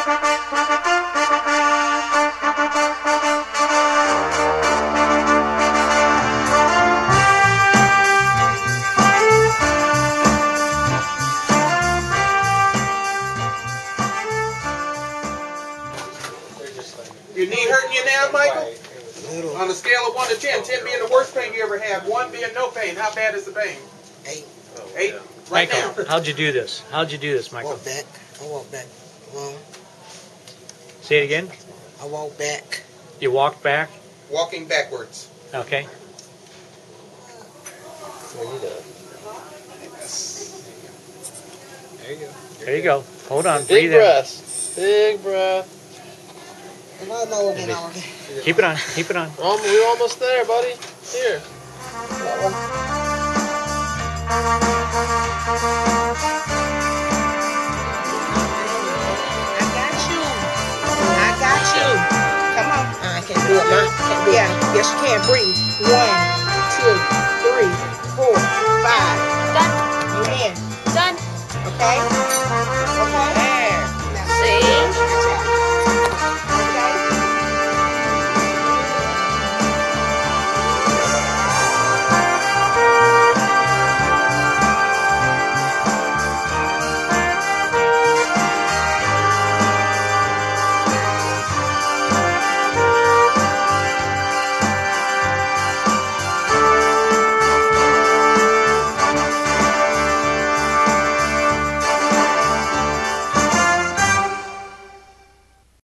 Your knee hurting you now, Michael? On a scale of 1 to 10, 10 being the worst pain you ever had, 1 being no pain, how bad is the pain? 8. 8? Michael, how'd you do this? How'd you do this, Michael? I walked back. I walked back. Say it again. I walk back. You walked back. Walking backwards. Okay. There you go. There you go. Hold on. Big Breathe in. breath. Big breath. Am I know again? I'm. Keep it on. Keep it on. We're almost, we're almost there, buddy. Here. Yes, you can. Breathe. One, two, three, four, five. Done. You in. Done. Okay? Okay? There. Now, See?